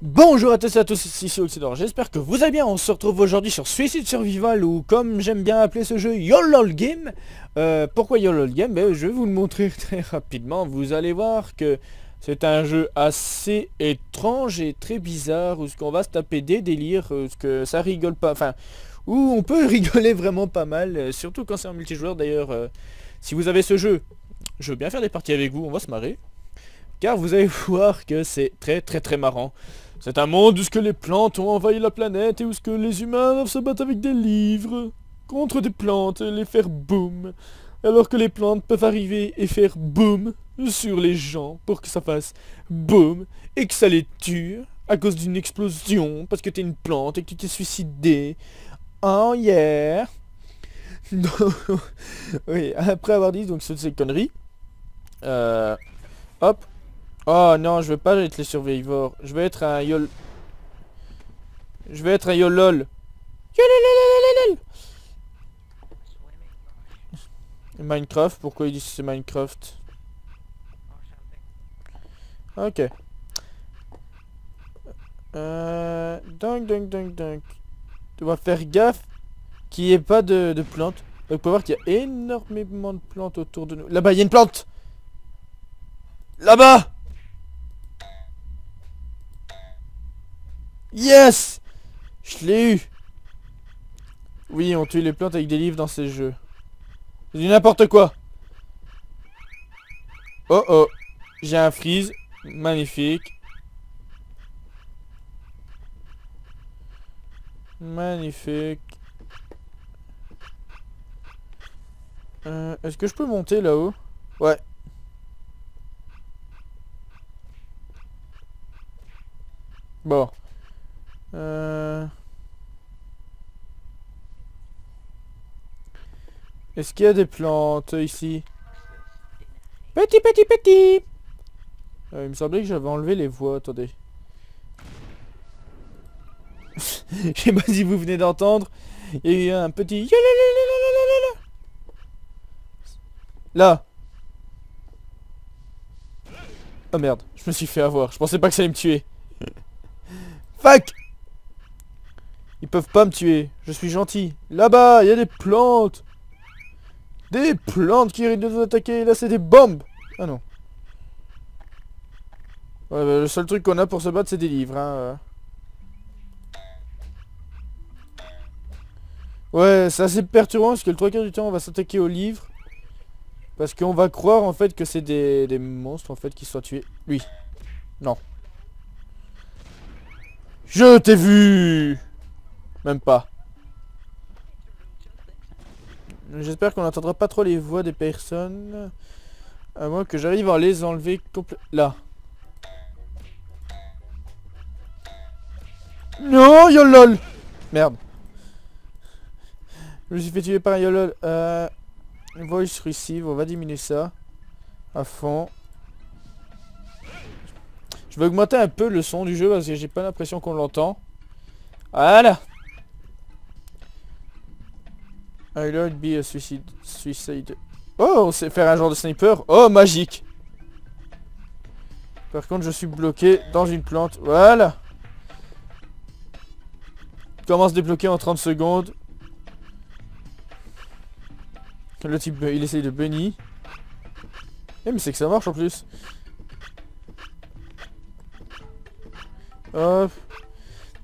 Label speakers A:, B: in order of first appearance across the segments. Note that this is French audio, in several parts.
A: Bonjour à tous et à tous, ici Oxydor, j'espère que vous allez bien, on se retrouve aujourd'hui sur Suicide Survival ou comme j'aime bien appeler ce jeu YOLOL Game. Euh, Pourquoi YOLOL Game? Ben, Je vais vous le montrer très rapidement, vous allez voir que c'est un jeu assez étrange et très bizarre où ce qu'on va se taper des délires, où que ça rigole pas, enfin où on peut rigoler vraiment pas mal, euh, surtout quand c'est en multijoueur. D'ailleurs euh, si vous avez ce jeu, je veux bien faire des parties avec vous, on va se marrer. Car vous allez voir que c'est très très très marrant. C'est un monde où ce que les plantes ont envahi la planète et où ce que les humains doivent se battre avec des livres contre des plantes et les faire boum. Alors que les plantes peuvent arriver et faire boum sur les gens pour que ça fasse boum et que ça les tue à cause d'une explosion parce que t'es une plante et que tu t'es suicidé. Oh yeah Oui, après avoir dit donc ces conneries, euh, hop, Oh non, je veux pas être les survivors. Je vais être un yol... Je vais être un yolol. Minecraft, pourquoi il dit c'est Minecraft? Ok. Euh... Donc, donc, donc, donc. Tu vas faire gaffe qu'il n'y ait pas de, de plantes. Donc, on voir qu'il y a énormément de plantes autour de nous. Là-bas, il y a une plante Là-bas Yes Je l'ai eu Oui, on tue les plantes avec des livres dans ces jeux. Du n'importe quoi Oh oh J'ai un freeze. Magnifique. Magnifique. Euh, Est-ce que je peux monter là-haut? Ouais. Bon. Euh... Est-ce qu'il y a des plantes ici Petit, petit, petit euh, Il me semblait que j'avais enlevé les voix, attendez. Je sais pas si vous venez d'entendre. Il y a eu un petit... Là Oh merde, je me suis fait avoir. Je pensais pas que ça allait me tuer. Fuck ils peuvent pas me tuer. Je suis gentil. Là-bas, il y a des plantes. Des plantes qui risquent de nous attaquer. Là, c'est des bombes. Ah non. Ouais, bah, le seul truc qu'on a pour se battre, c'est des livres. Hein. Ouais, c'est assez perturbant parce que le trois quarts du temps, on va s'attaquer aux livres. Parce qu'on va croire en fait que c'est des, des monstres en fait qui sont tués. Lui. Non. Je t'ai vu même pas. J'espère qu'on n'entendra pas trop les voix des personnes. À moins que j'arrive à les enlever complètement. Là. Non, YOLOL Merde. Je me suis fait tuer par un YOLOL. Euh, voice receive, on va diminuer ça. À fond. Je vais augmenter un peu le son du jeu parce que j'ai pas l'impression qu'on l'entend. Voilà I would be a suicide. Suicide. Oh, on sait faire un genre de sniper. Oh, magique. Par contre, je suis bloqué dans une plante. Voilà. Commence débloquer en 30 secondes. Le type, il essaye de bunny. Eh, mais c'est que ça marche en plus. Hop.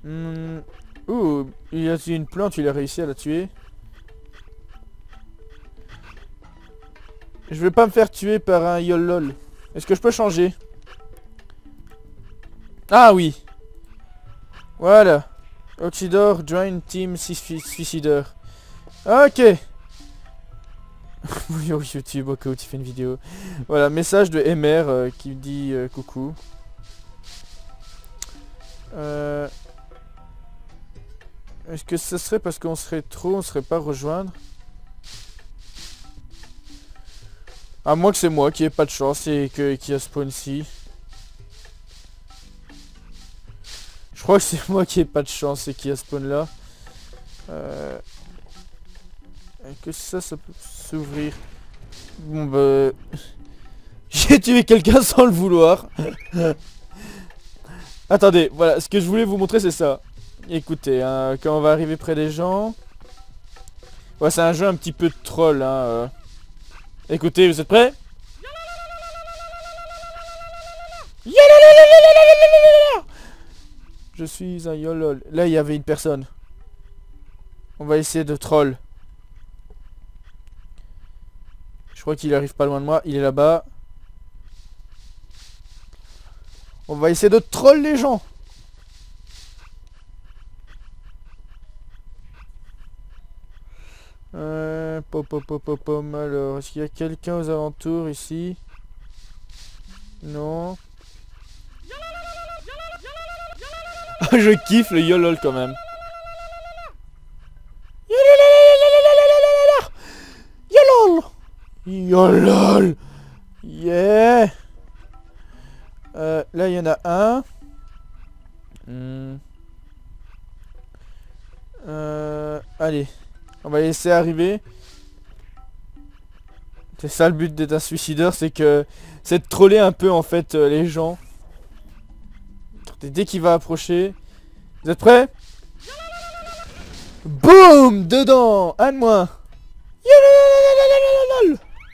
A: Hmm. Ouh, il a tué une plante, il a réussi à la tuer. Je vais pas me faire tuer par un YOLOL. Est-ce que je peux changer? Ah oui. Voilà. Oxydor, join team suicider. Ok. oui, YouTube, ok, tu fais une vidéo. Voilà, message de MR euh, qui dit euh, coucou. Euh... Est-ce que ce serait parce qu'on serait trop, on serait pas rejoindre? À moins que c'est moi qui ai pas de chance et que, qui a spawn ici. Je crois que c'est moi qui ai pas de chance et qui a spawn là. Euh... Que ça, ça peut s'ouvrir? Bon bah... J'ai tué quelqu'un sans le vouloir. Attendez, voilà, ce que je voulais vous montrer c'est ça. Écoutez, hein, quand on va arriver près des gens... Ouais, c'est un jeu un petit peu de troll, hein. euh. Écoutez, vous êtes prêts? Je suis un yolol. Là, il y avait une personne. On va essayer de troll. Je crois qu'il arrive pas loin de moi. Il est là-bas. On va essayer de troll les gens. Euh, pop, pop, pop, pop, pom. Alors, est-ce qu'il y a quelqu'un aux alentours ici? Non. Je kiffe le YOLOL quand même. YOLOL YOLOL Yeah euh, Là, il y en a un. Hmm. Euh, allez. On va laisser arriver. C'est ça le but d'être un suicideur, c'est que... C'est de troller un peu en fait euh, les gens. Dès qu'il va approcher... Vous êtes prêts? Boum Dedans Un de moins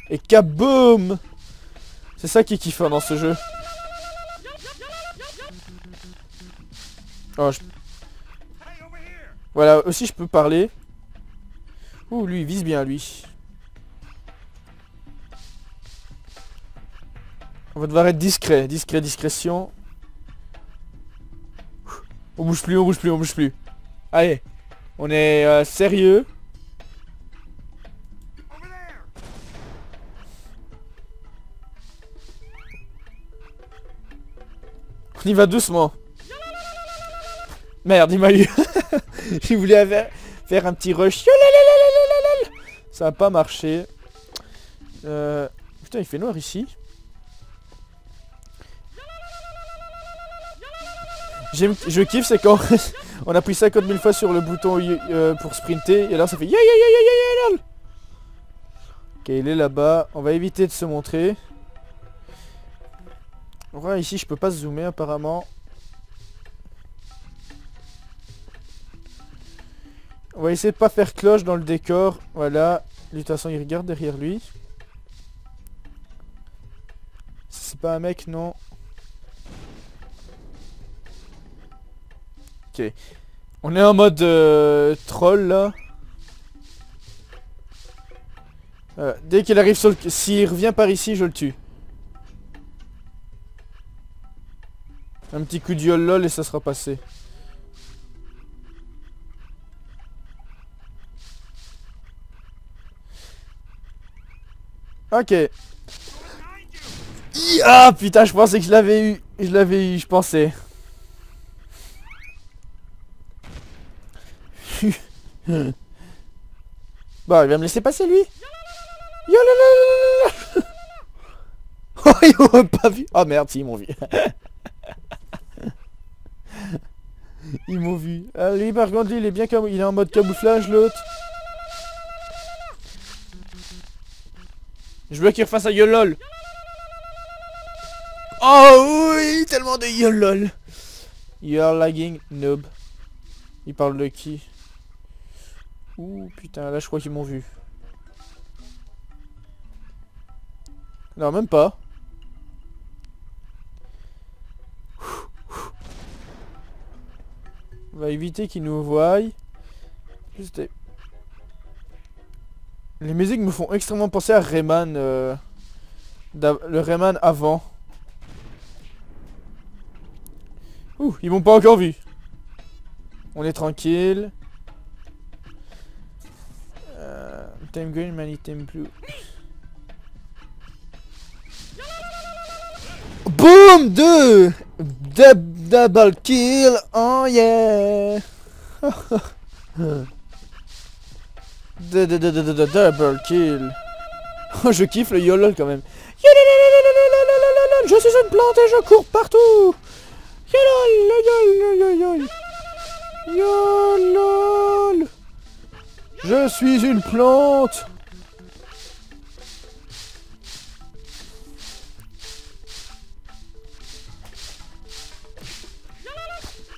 A: Et kaboum C'est ça qui est kiffant dans ce jeu. Oh, Voilà, aussi je peux parler. Ouh, lui, il vise bien, lui. On va devoir être discret, discret, discrétion. On bouge plus, on bouge plus, on bouge plus. Allez, on est euh, sérieux. On y va doucement. Merde, il m'a eu. il voulait faire un petit rush. Ça a pas marché. Euh... Putain, il fait noir ici. Je kiffe, c'est quand on appuie 50 000 fois sur le bouton euh, pour sprinter, et là ça fait Ok, il est là-bas. On va éviter de se montrer. Ouais, ici je peux pas zoomer apparemment. On va essayer de pas faire cloche dans le décor. Voilà. De toute façon, il regarde derrière lui. C'est pas un mec, non. Ok. On est en mode euh, troll, là. Dès qu'il arrive sur le... S'il revient par ici, je le tue. Un petit coup de lol et ça sera passé. Ok. Ah putain, je pensais que je l'avais eu. Je l'avais eu, je pensais. Bah, il va me laisser passer lui. Oh, ils m'ont pas vu. Oh merde, si, ils m'ont vu. ils m'ont vu. Ah, lui, par contre, il est bien comme... Il est en mode camouflage, l'autre. Je veux qu'il refasse un YOLOL. Oh oui, tellement de YOLOL. You're lagging, noob. Il parle de qui? Ouh, putain, là je crois qu'ils m'ont vu. Non, même pas. On va éviter qu'ils nous voient. Juste les musiques me font extrêmement penser à Rayman. Euh, le Rayman avant. Ouh, ils m'ont pas encore vu. On est tranquille. Euh, time green, man, time blue. Boom 2 Double kill Oh yeah Double kill. Je kiffe le YOLOL quand même. Je suis une plante et je cours partout. YOLOL, YOLOL. Je suis une plante.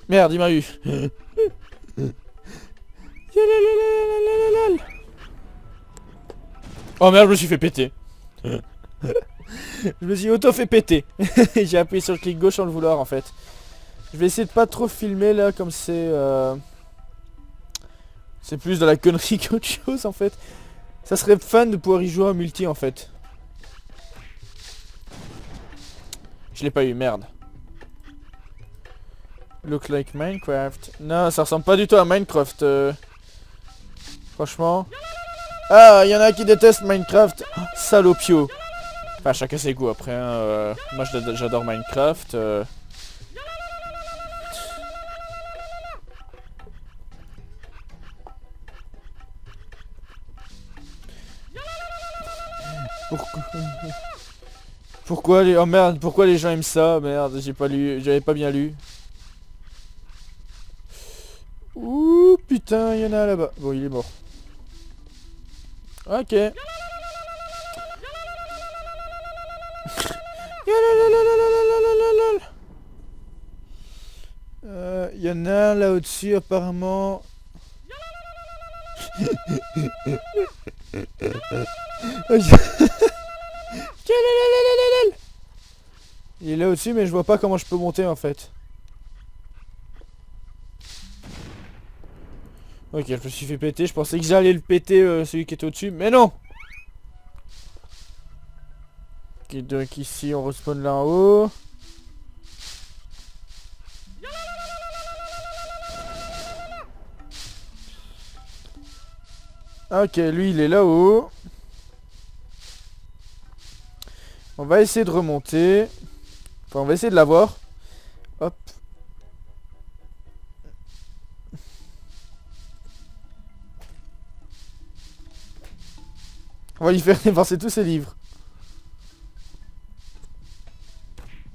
A: Merde, il m'a eu. oh merde, je me suis fait péter. je me suis auto fait péter. J'ai appuyé sur le clic gauche sans le vouloir en fait. Je vais essayer de pas trop filmer là comme c'est... Euh, c'est plus de la connerie qu'autre chose en fait. Ça serait fun de pouvoir y jouer en multi en fait. Je l'ai pas eu, merde. Look like Minecraft. Non, ça ressemble pas du tout à Minecraft. Euh. Franchement. Ah, il y en a qui détestent Minecraft. salopio. Enfin, chacun ses goûts après. Hein, euh. Moi, j'adore Minecraft. Euh. Pourquoi? Pourquoi les... Oh merde, pourquoi les gens aiment ça? Merde, j'ai pas lu, j'avais pas bien lu. Ouh putain, il y en a là-bas. Bon, il est mort. Ok. Euh, il y en a là au-dessus apparemment. Il est là au-dessus mais je vois pas comment je peux monter en fait. Ok, je me suis fait péter. Je pensais que j'allais le péter, euh, celui qui était au-dessus. Mais non Ok, donc ici, on respawn là en haut. Ok, lui, il est là-haut. On va essayer de remonter. Enfin, on va essayer de l'avoir. On va lui faire dépenser tous ses livres.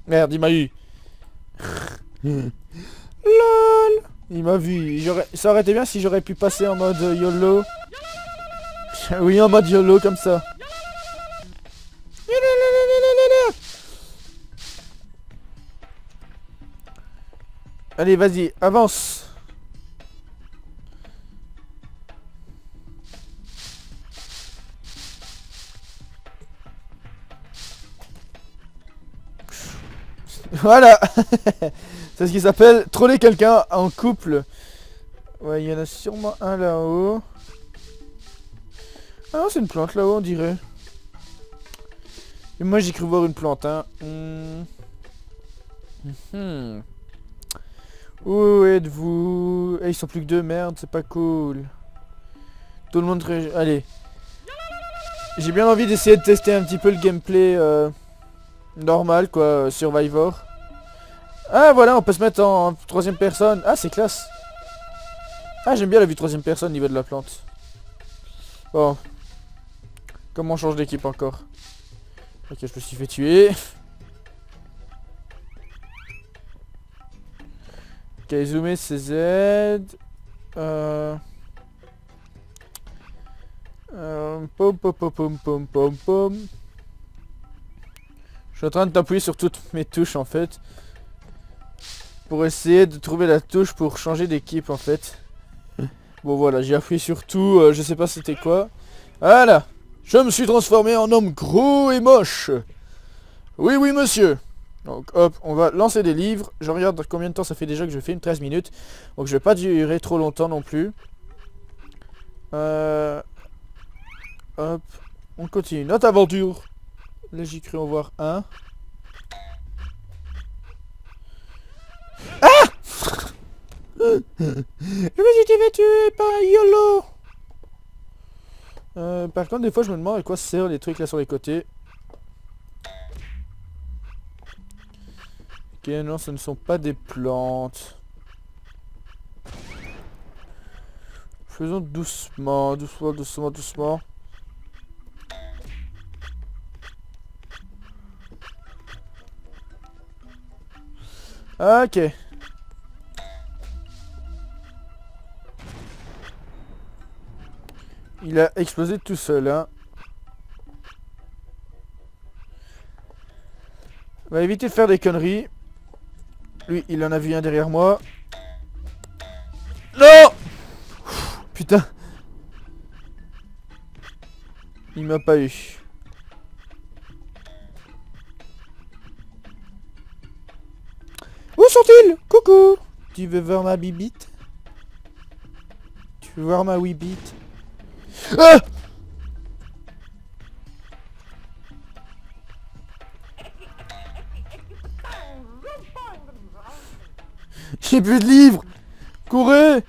A: Merde, il m'a eu. LOL Il m'a vu. Ça aurait été bien si j'aurais pu passer en mode YOLO. oui, en mode YOLO, comme ça. Allez, vas-y, avance Voilà C'est ce qui s'appelle troller quelqu'un en couple. Ouais, il y en a sûrement un là-haut. Ah non, c'est une plante là-haut, on dirait. Et moi, j'ai cru voir une plante, hein. Hmm. Hmm. Où êtes-vous? Eh, Ils sont plus que deux, merde, c'est pas cool. Tout le monde... Allez. J'ai bien envie d'essayer de tester un petit peu le gameplay... Euh normal quoi, Survivor. Ah voilà, on peut se mettre en, troisième personne. Ah c'est classe. Ah j'aime bien la vue troisième personne au niveau de la plante. Bon. Comment on change d'équipe encore? Ok, je me suis fait tuer. Ok, zoomer c'est Z. Euh... Euh... Pom pom pom pom pom pom pom. Je suis en train de t'appuyer sur toutes mes touches en fait. Pour essayer de trouver la touche pour changer d'équipe en fait. Bon voilà, j'ai appuyé sur tout, euh, je sais pas c'était quoi. Voilà Je me suis transformé en homme gros et moche Oui oui monsieur Donc hop, on va lancer des livres. Je regarde combien de temps ça fait déjà que je fais une 13 minutes. Donc je vais pas durer trop longtemps non plus. Euh... Hop, on continue notre aventure. Là j'ai cru en voir un. Ah Je me suis fait tuer par YOLO euh, Par contre des fois je me demande à quoi servent les trucs là sur les côtés. Ok non ce ne sont pas des plantes. Faisons doucement, doucement, doucement, doucement. Ok. Il a explosé tout seul, hein. On va éviter de faire des conneries. Lui, il en a vu un derrière moi. Non Putain. Il m'a pas eu. Tu veux voir ma bibite? Tu veux voir ma bibite Ah! J'ai plus de livres! Courez!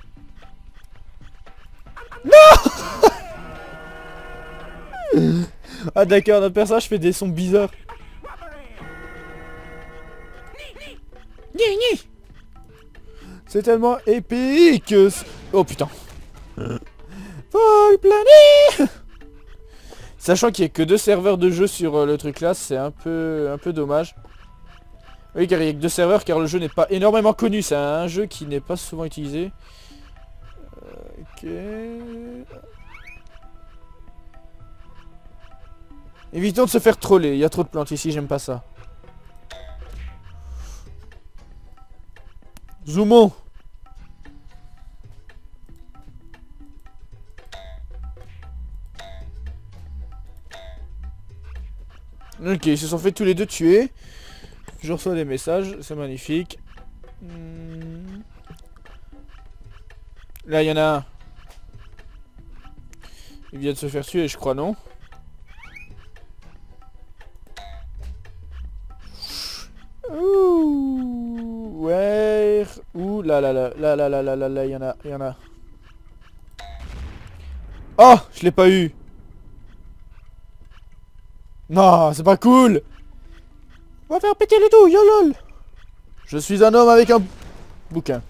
A: Non! Ah d'accord, notre personnage fait des sons bizarres. C'est tellement épique Oh putain Vol plané Sachant qu'il n'y a que deux serveurs de jeu sur euh, le truc là, c'est un peu, un peu dommage. Oui, car il n'y a que deux serveurs, car le jeu n'est pas énormément connu. C'est un jeu qui n'est pas souvent utilisé. ok. Évitons de se faire troller. Il y a trop de plantes ici, j'aime pas ça. Zoomons Ok, ils se sont fait tous les deux tuer. Je reçois des messages, c'est magnifique. Hmm. Là, il y en a un. Il vient de se faire tuer, je crois, non? Là, là, là, là, là, là, là, il y en a, il y en a. Oh, je l'ai pas eu. Non, c'est pas cool On va faire péter le dos, yolol Je suis un homme avec un bouquin.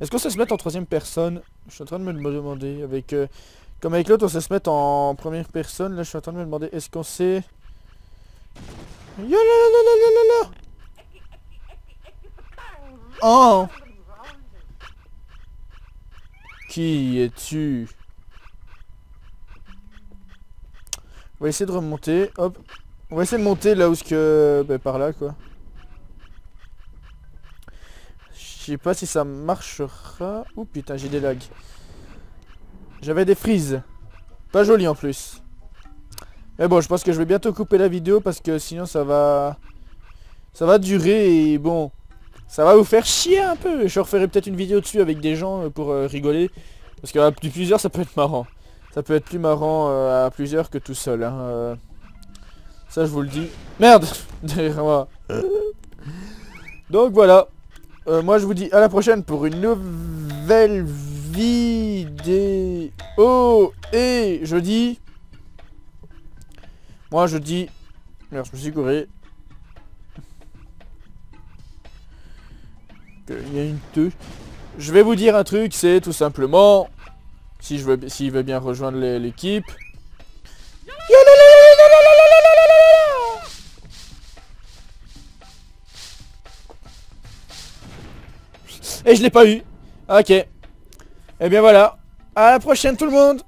A: Est-ce qu'on sait se mettre en troisième personne? Je suis en train de me demander. Avec, euh, comme avec l'autre, on sait se mettre en première personne. Là, je suis en train de me demander, est-ce qu'on sait... Yolol Oh Qui es-tu? On va essayer de remonter. Hop. On va essayer de monter là où ce que... Ben, par là, quoi. Je sais pas si ça marchera. Ouh, putain, j'ai des lags. J'avais des frises. Pas joli en plus. Mais bon, je pense que je vais bientôt couper la vidéo parce que sinon ça va... Ça va durer et bon... Ça va vous faire chier un peu. Je referai peut-être une vidéo dessus avec des gens euh, pour euh, rigoler. Parce plus plusieurs, ça peut être marrant. Ça peut être plus marrant euh, à plusieurs que tout seul. Hein. Ça, je vous le dis. Merde Derrière moi. Donc voilà. Moi, je vous dis à la prochaine pour une nouvelle vidéo. Et je dis... Moi, je dis... Merde, je me suis couru. Il y a une touche. Je vais vous dire un truc, c'est tout simplement... Si je veux, s'il veut bien rejoindre l'équipe. Et je l'ai pas eu. Ok. Et eh bien voilà. À la prochaine tout le monde